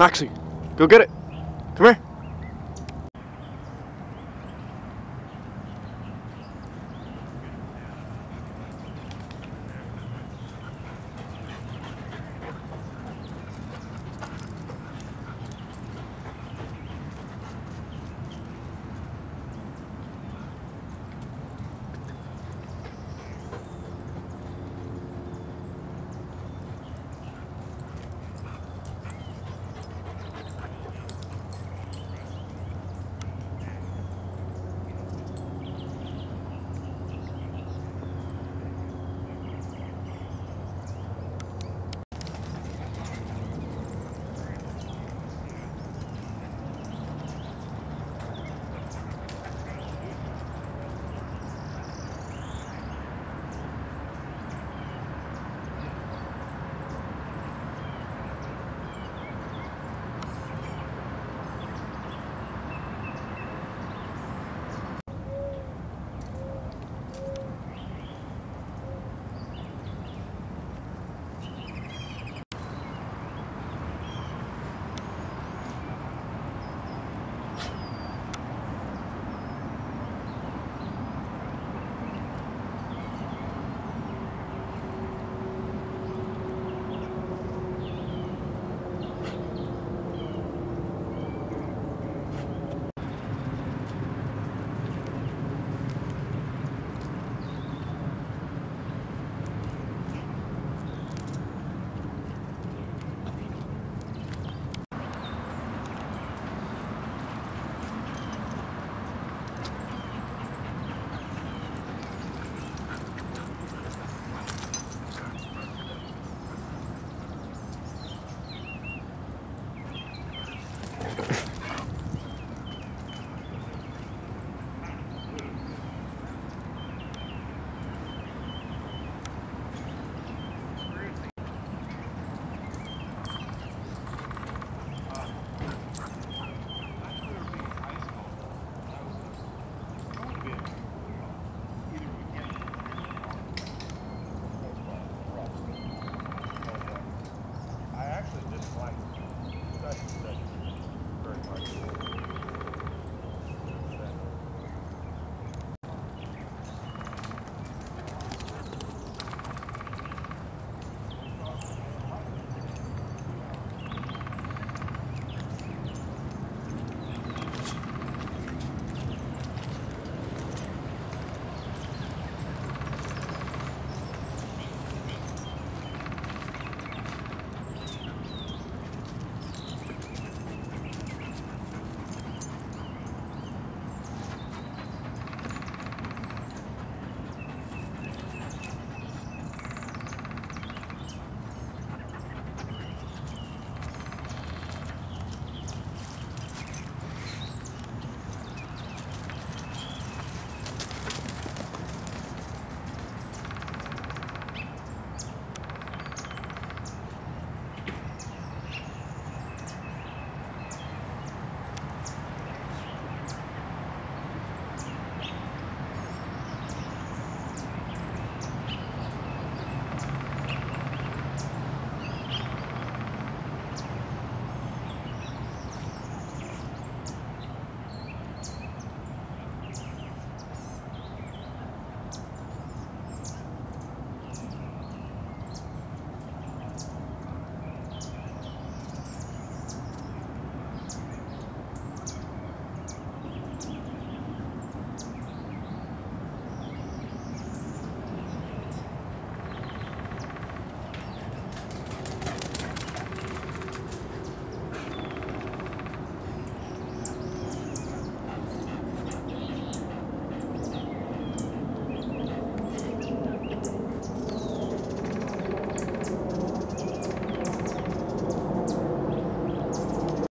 Maxie, go get it. Come here.